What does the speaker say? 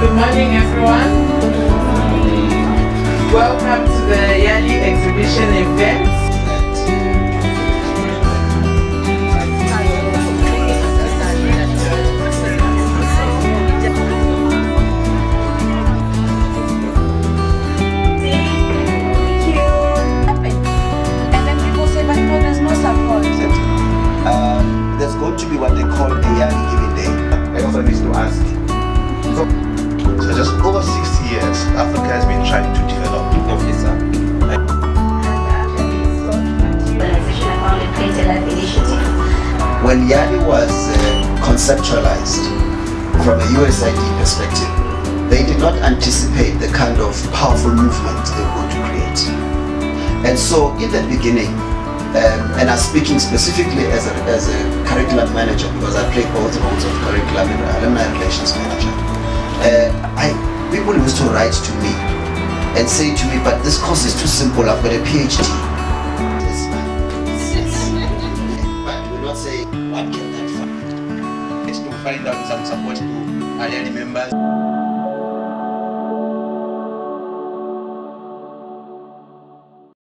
Good morning, everyone. Welcome to the yearly exhibition event. And then people say, but no, there's no support. um, there's going to be what they call a yearly giving day. I also need to ask. So, so just over 60 years, Africa has been trying to develop. officer. organization I found in Create a Life Initiative. When Yali was uh, conceptualized from a USAID perspective, they did not anticipate the kind of powerful movement they were going to create. And so, in the beginning, um, and I'm speaking specifically as a, as a curriculum manager because I play both roles of curriculum and alumni relations manager. Uh, I, people used to write to me and say to me, but this course is too simple, I've got a PhD. But we're not saying what can that fund. It's to find out some support to earlier members.